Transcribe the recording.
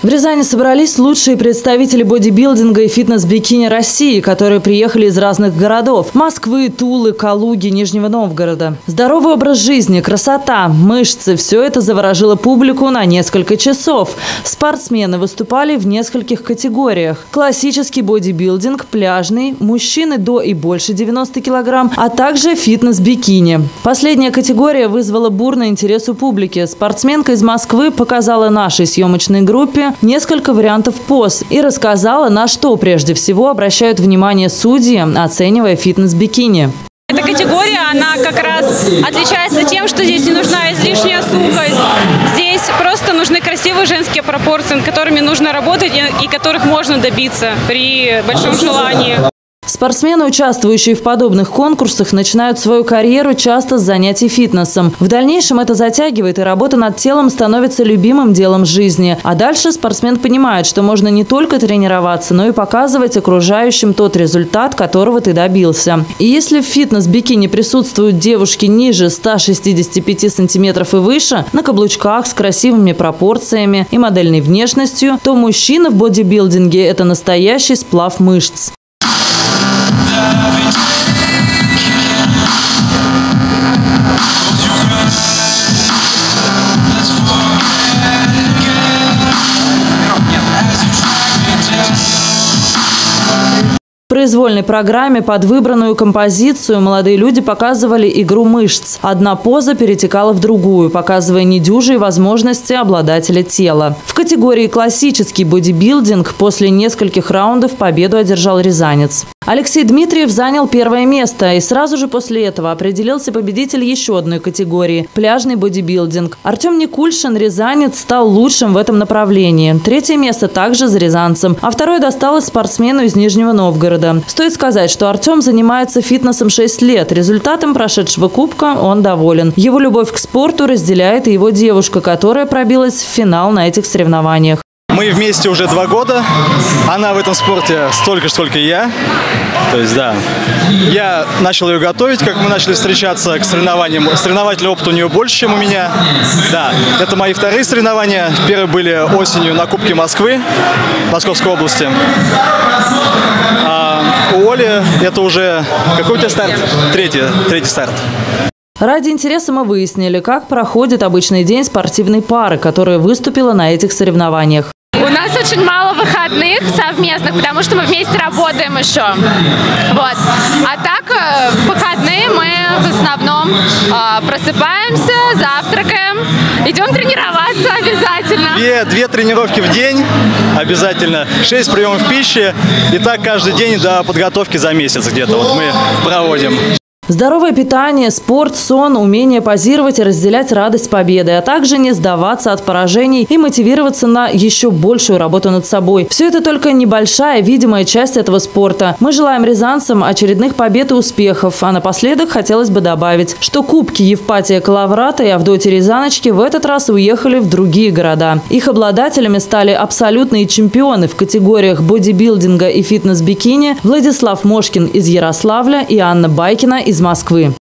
В Рязани собрались лучшие представители бодибилдинга и фитнес-бикини России, которые приехали из разных городов – Москвы, Тулы, Калуги, Нижнего Новгорода. Здоровый образ жизни, красота, мышцы – все это заворожило публику на несколько часов. Спортсмены выступали в нескольких категориях. Классический бодибилдинг, пляжный, мужчины до и больше 90 килограмм, а также фитнес-бикини. Последняя категория вызвала бурный интерес у публики. Спортсменка из Москвы показала нашей съемочной группе несколько вариантов поз и рассказала, на что прежде всего обращают внимание судьи, оценивая фитнес-бикини. Эта категория, она как раз отличается тем, что здесь не нужна излишняя сухость. Здесь просто нужны красивые женские пропорции, над которыми нужно работать и которых можно добиться при большом желании. Спортсмены, участвующие в подобных конкурсах, начинают свою карьеру часто с занятий фитнесом. В дальнейшем это затягивает, и работа над телом становится любимым делом жизни. А дальше спортсмен понимает, что можно не только тренироваться, но и показывать окружающим тот результат, которого ты добился. И если в фитнес-бикини присутствуют девушки ниже 165 сантиметров и выше, на каблучках с красивыми пропорциями и модельной внешностью, то мужчина в бодибилдинге – это настоящий сплав мышц. Произвольной программе под выбранную композицию молодые люди показывали игру мышц. Одна поза перетекала в другую, показывая недюжие возможности обладателя тела. В категории «Классический бодибилдинг» после нескольких раундов победу одержал рязанец. Алексей Дмитриев занял первое место и сразу же после этого определился победитель еще одной категории – пляжный бодибилдинг. Артем Никульшин, рязанец, стал лучшим в этом направлении. Третье место также за рязанцем, а второе досталось спортсмену из Нижнего Новгорода. Стоит сказать, что Артем занимается фитнесом 6 лет. Результатом прошедшего кубка он доволен. Его любовь к спорту разделяет и его девушка, которая пробилась в финал на этих соревнованиях. Мы вместе уже два года. Она в этом спорте столько, сколько и я. То есть, да. Я начал ее готовить, как мы начали встречаться к соревнованиям. Соревновательный опыт у нее больше, чем у меня. Да, это мои вторые соревнования. Первые были осенью на Кубке Москвы, Московской области. А у Оли это уже... Какой у тебя старт? Третий, третий старт. Ради интереса мы выяснили, как проходит обычный день спортивной пары, которая выступила на этих соревнованиях. У нас очень мало выходных совместных, потому что мы вместе работаем еще. Вот. А так, э, в выходные мы в основном э, просыпаемся, завтракаем, идем тренироваться обязательно. Две, две тренировки в день обязательно, шесть приемов пищи. И так каждый день до подготовки за месяц где-то вот мы проводим. Здоровое питание, спорт, сон, умение позировать и разделять радость победы, а также не сдаваться от поражений и мотивироваться на еще большую работу над собой. Все это только небольшая, видимая часть этого спорта. Мы желаем рязанцам очередных побед и успехов. А напоследок хотелось бы добавить, что кубки Евпатия Калаврата и Авдотья Рязаночки в этот раз уехали в другие города. Их обладателями стали абсолютные чемпионы в категориях бодибилдинга и фитнес-бикини Владислав Мошкин из Ярославля и Анна Байкина из из Москвы.